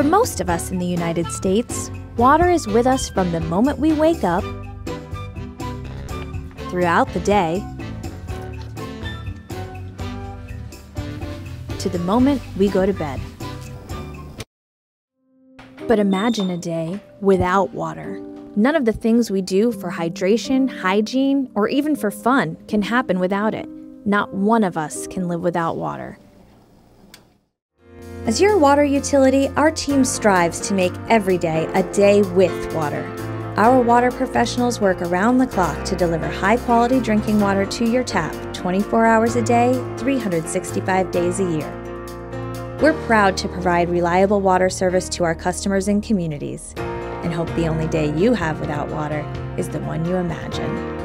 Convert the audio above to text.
For most of us in the United States, water is with us from the moment we wake up, throughout the day, to the moment we go to bed. But imagine a day without water. None of the things we do for hydration, hygiene, or even for fun can happen without it. Not one of us can live without water. As your water utility, our team strives to make every day a day with water. Our water professionals work around the clock to deliver high quality drinking water to your tap 24 hours a day, 365 days a year. We're proud to provide reliable water service to our customers and communities, and hope the only day you have without water is the one you imagine.